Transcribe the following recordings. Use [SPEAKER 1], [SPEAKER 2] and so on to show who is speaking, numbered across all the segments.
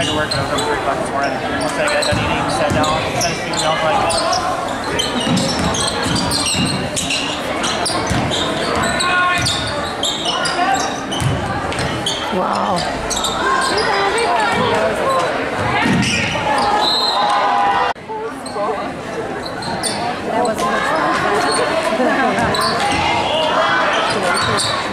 [SPEAKER 1] tried to work over three o'clock this morning. Once I got done eating, sat down, sent a few emails like,
[SPEAKER 2] Wow. Nice.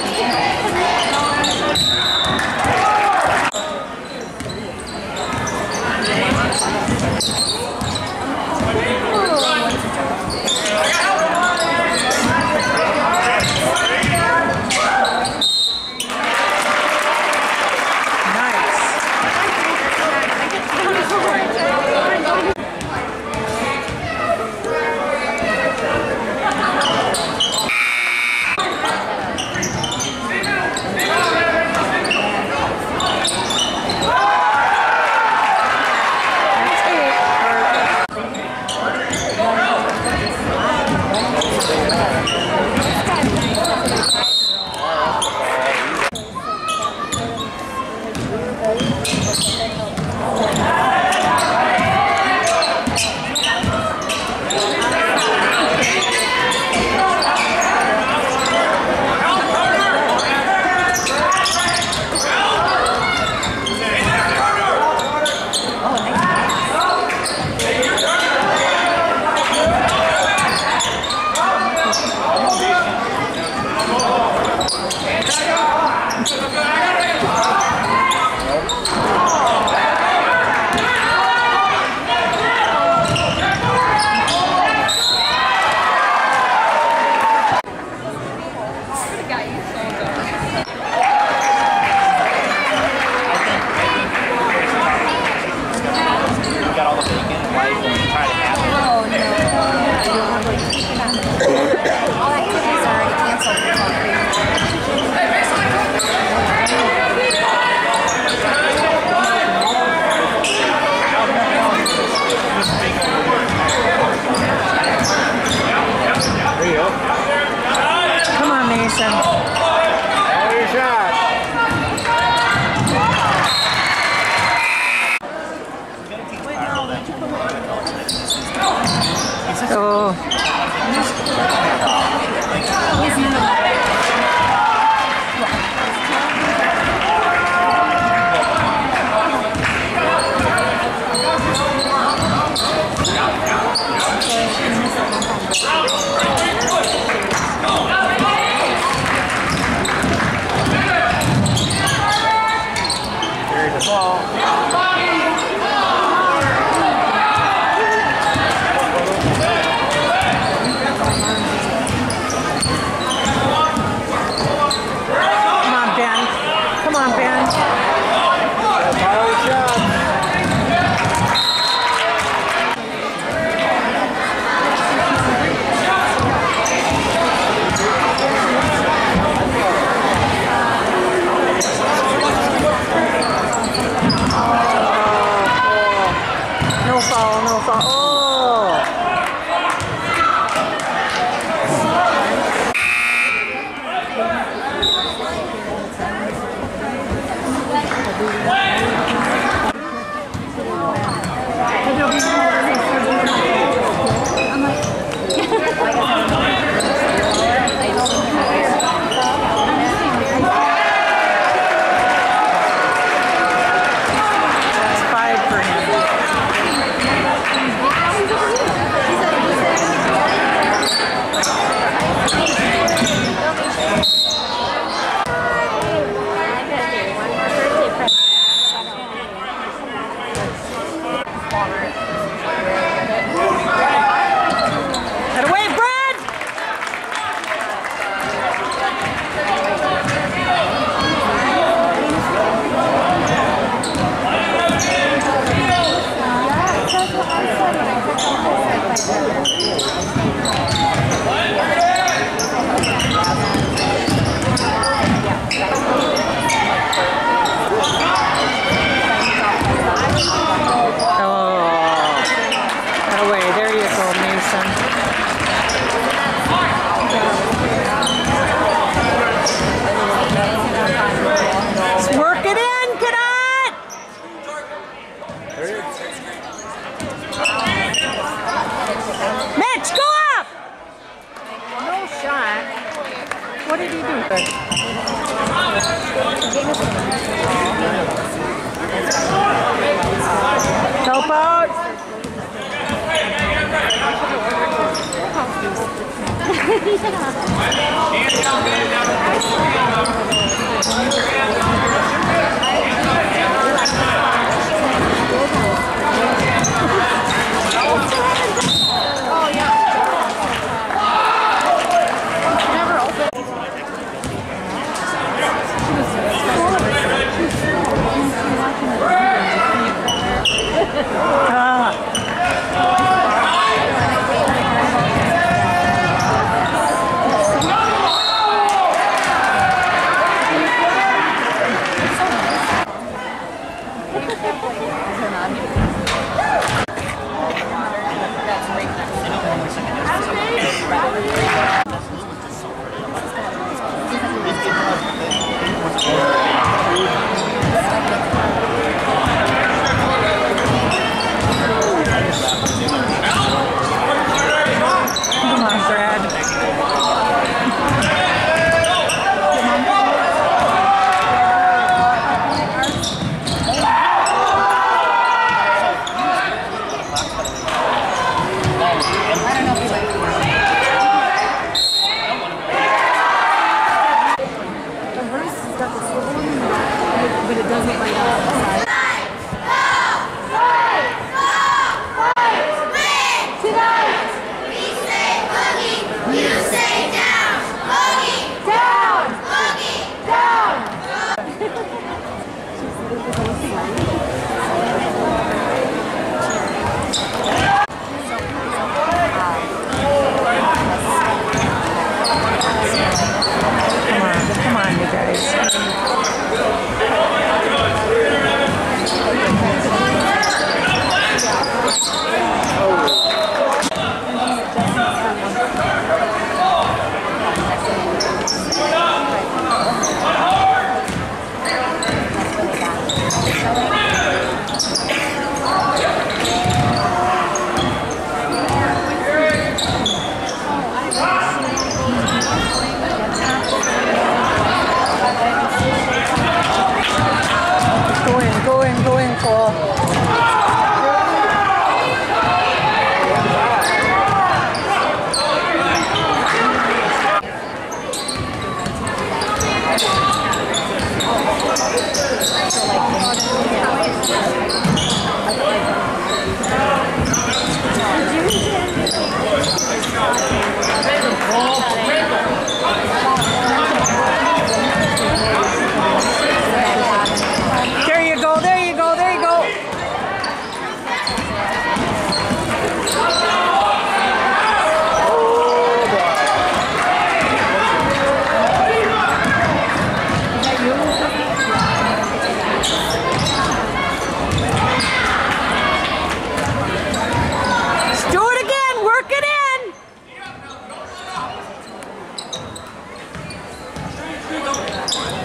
[SPEAKER 2] Come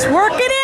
[SPEAKER 2] Just it.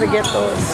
[SPEAKER 2] to get those.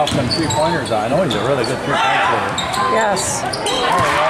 [SPEAKER 1] off some three pointers. I know he's a really good three pointer.
[SPEAKER 2] Yes.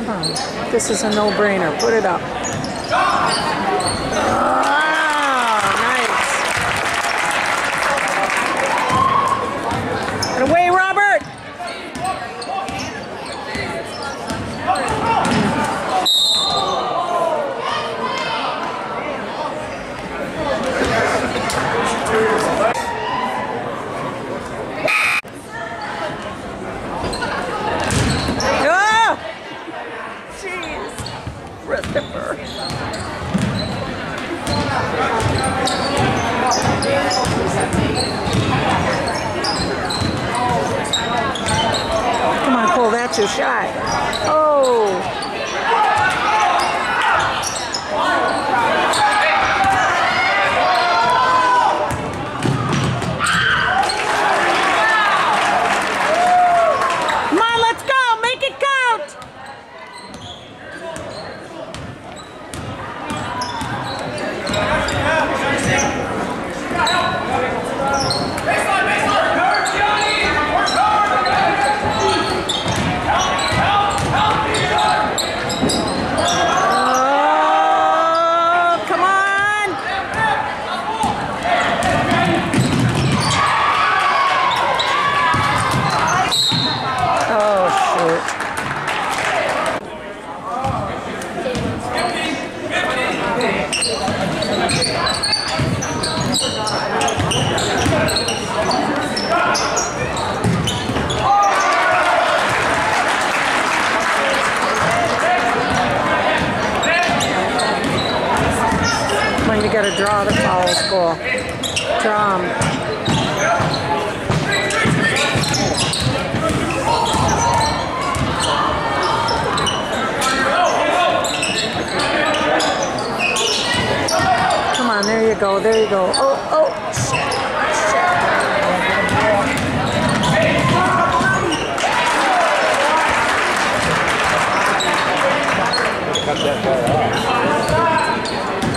[SPEAKER 2] Come on. This is a no-brainer. Put it up. There you go. There you go. Oh, oh.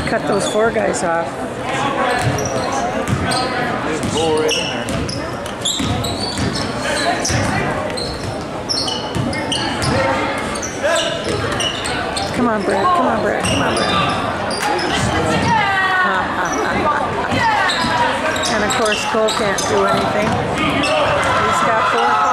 [SPEAKER 1] Cut
[SPEAKER 2] those four guys off.
[SPEAKER 1] There's bull right there.
[SPEAKER 2] Come on, Brad. Come on, Brad. Come on, Brad. And of course, Cole can't do anything. He's got four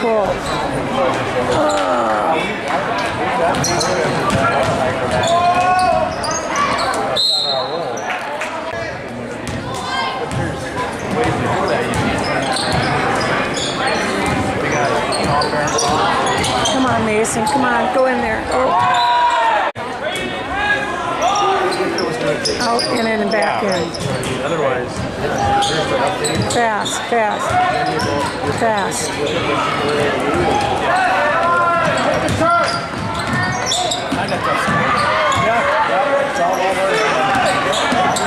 [SPEAKER 1] cool. Uh. amazing.
[SPEAKER 2] Come on, go in there. Oh. Out in and back in.
[SPEAKER 1] Otherwise,
[SPEAKER 2] fast, fast, fast.
[SPEAKER 1] Yeah, yeah, it's all over.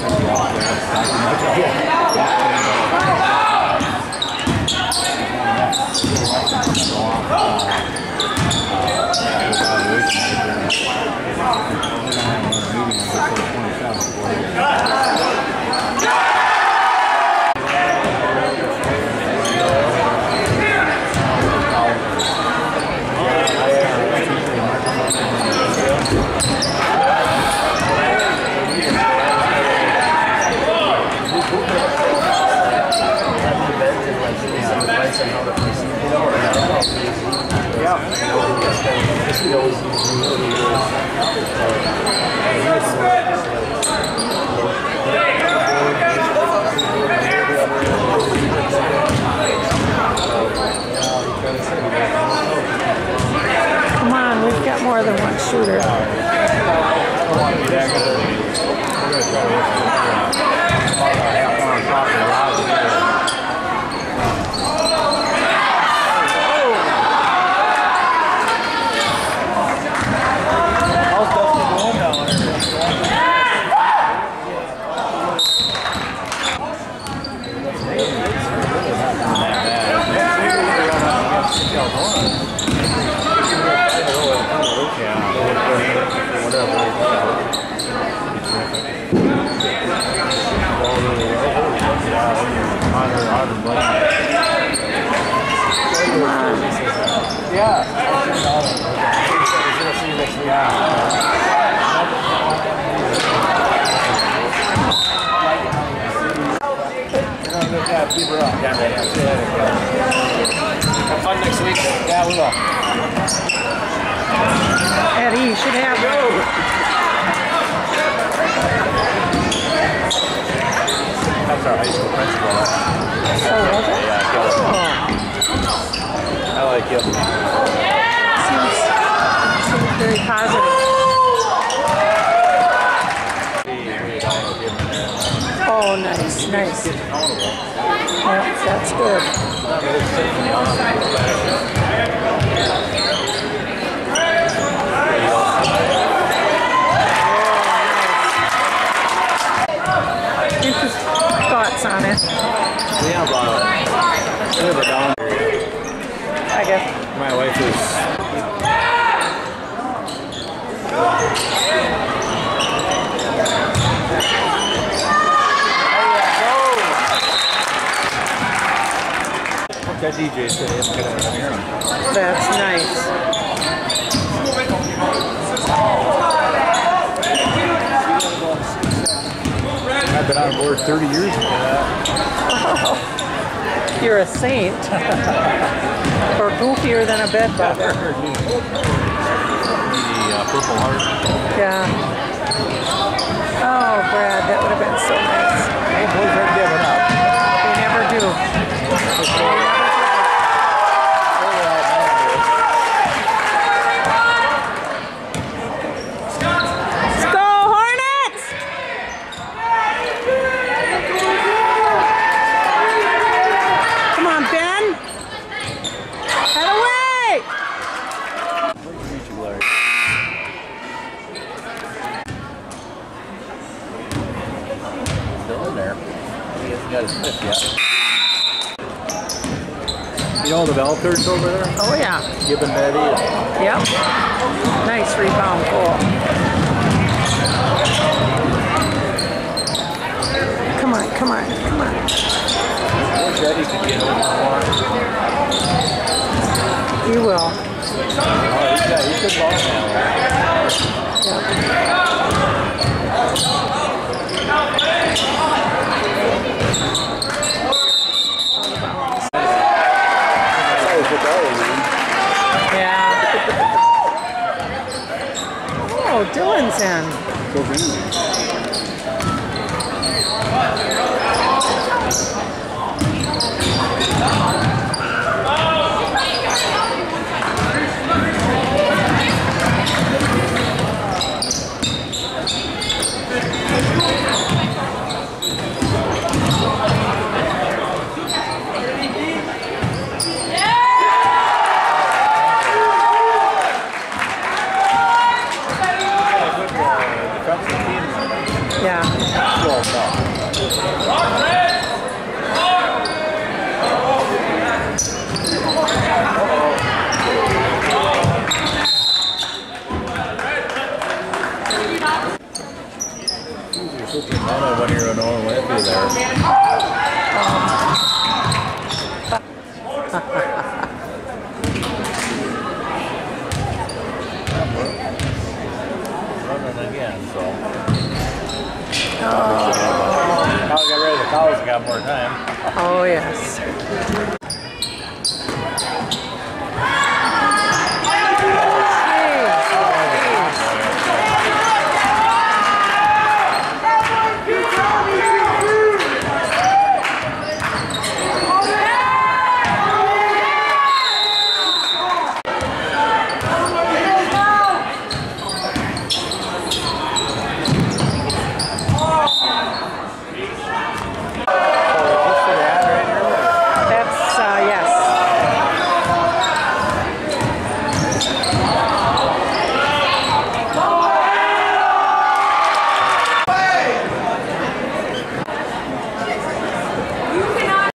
[SPEAKER 1] Thank you. Her up. Yeah, right. Have fun next week. Yeah, we will.
[SPEAKER 2] Eddie, you should have.
[SPEAKER 1] That's our high school principal.
[SPEAKER 2] Oh, was it?
[SPEAKER 1] Yeah, Kelly.
[SPEAKER 2] Oh,
[SPEAKER 1] I like him.
[SPEAKER 2] seems, seems very positive. Oh, nice, nice. Yeah, that's good. Thoughts on it,
[SPEAKER 1] We have a, we have a down.
[SPEAKER 2] I guess.
[SPEAKER 1] My wife is. That DJ said he's gonna hear.
[SPEAKER 2] That's nice.
[SPEAKER 1] I've been on board 30 years.
[SPEAKER 2] You're a saint. or goofier than a bed bugger.
[SPEAKER 1] The uh, Purple Heart.
[SPEAKER 2] Yeah. Oh, Brad, that would have been so nice.
[SPEAKER 1] Oh, boys are giving up.
[SPEAKER 2] They never do.
[SPEAKER 1] Thank you. You know the Valters over there?
[SPEAKER 2] Oh, yeah.
[SPEAKER 1] Gibbon Betty. and-
[SPEAKER 2] Yep. Nice rebound goal. Come on, come on, come on.
[SPEAKER 1] Wish Eddie could get more.
[SPEAKER 2] You will.
[SPEAKER 1] Oh, he's he's good ball now.
[SPEAKER 2] Yep. Oh, Dylan's in.